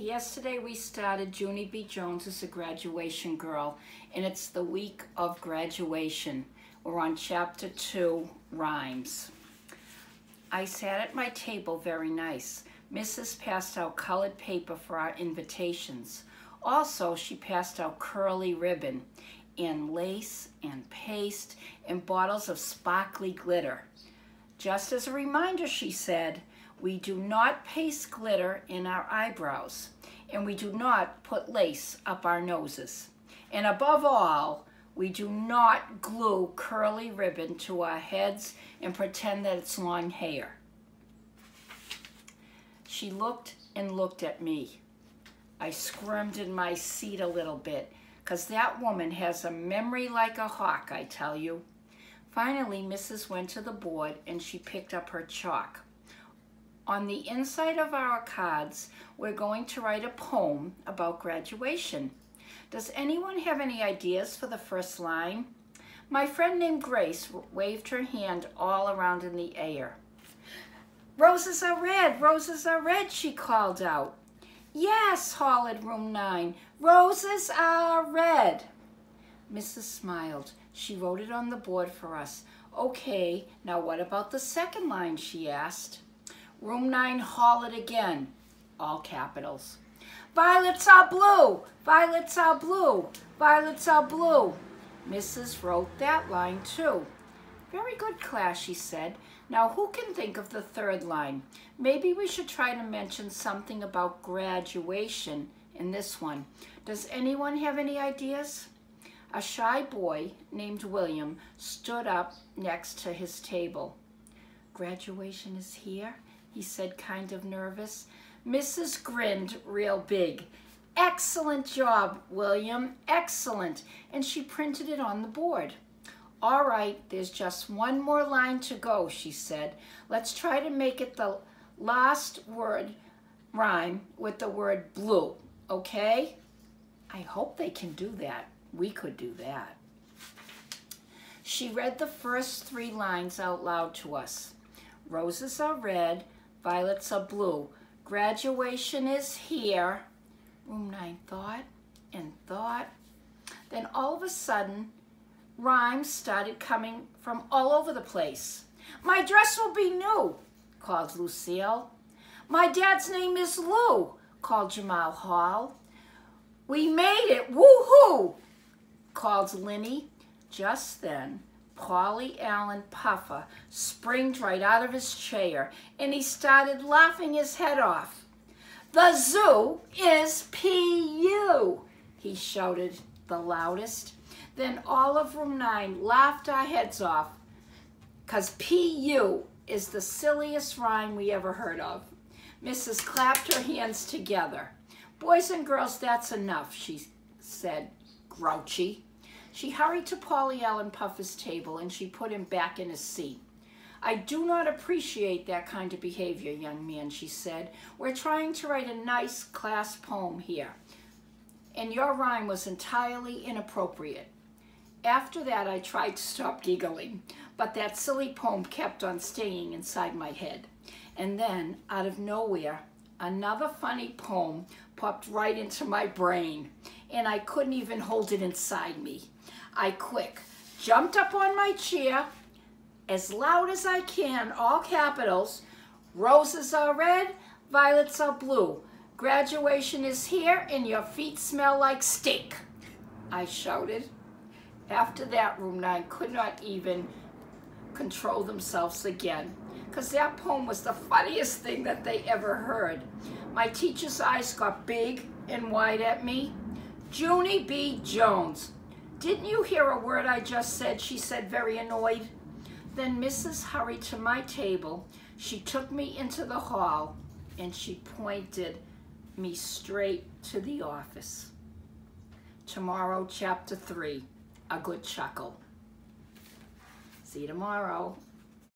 yesterday we started Junie B. Jones as a graduation girl, and it's the week of graduation. We're on chapter two, rhymes. I sat at my table very nice. Mrs. passed out colored paper for our invitations. Also, she passed out curly ribbon and lace and paste and bottles of sparkly glitter. Just as a reminder, she said, we do not paste glitter in our eyebrows, and we do not put lace up our noses. And above all, we do not glue curly ribbon to our heads and pretend that it's long hair. She looked and looked at me. I squirmed in my seat a little bit, because that woman has a memory like a hawk, I tell you. Finally, Mrs. went to the board and she picked up her chalk. On the inside of our cards, we're going to write a poem about graduation. Does anyone have any ideas for the first line? My friend named Grace waved her hand all around in the air. Roses are red, roses are red, she called out. Yes, hollered room nine, roses are red. Mrs. smiled. She wrote it on the board for us. Okay, now what about the second line, she asked. Room 9 haul it again, all capitals. Violets are blue, violets are blue, violets are blue. Mrs. wrote that line too. Very good class, she said. Now who can think of the third line? Maybe we should try to mention something about graduation in this one. Does anyone have any ideas? A shy boy named William stood up next to his table. Graduation is here? He said, kind of nervous. Mrs. grinned real big. Excellent job, William, excellent. And she printed it on the board. All right, there's just one more line to go, she said. Let's try to make it the last word rhyme with the word blue, okay? I hope they can do that. We could do that. She read the first three lines out loud to us. Roses are red, Violets are blue. Graduation is here. Room 9 thought and thought. Then all of a sudden, rhymes started coming from all over the place. My dress will be new, called Lucille. My dad's name is Lou, called Jamal Hall. We made it, woohoo, called Lennie. Just then, Paulie Allen Puffer springed right out of his chair and he started laughing his head off. The zoo is PU, he shouted the loudest. Then all of room nine laughed our heads off because PU is the silliest rhyme we ever heard of. Mrs. clapped her hands together. Boys and girls, that's enough, she said, grouchy. She hurried to Paulie Allen Puffer's table and she put him back in his seat. I do not appreciate that kind of behavior, young man, she said. We're trying to write a nice class poem here. And your rhyme was entirely inappropriate. After that, I tried to stop giggling, but that silly poem kept on staying inside my head. And then, out of nowhere, another funny poem popped right into my brain, and I couldn't even hold it inside me. I quick jumped up on my chair as loud as I can, all capitals. Roses are red, violets are blue. Graduation is here and your feet smell like steak. I shouted. After that, room nine could not even control themselves again because that poem was the funniest thing that they ever heard. My teacher's eyes got big and wide at me. Junie B. Jones, didn't you hear a word I just said? She said, very annoyed. Then Mrs. hurried to my table. She took me into the hall and she pointed me straight to the office. Tomorrow, chapter three, a good chuckle. See you tomorrow.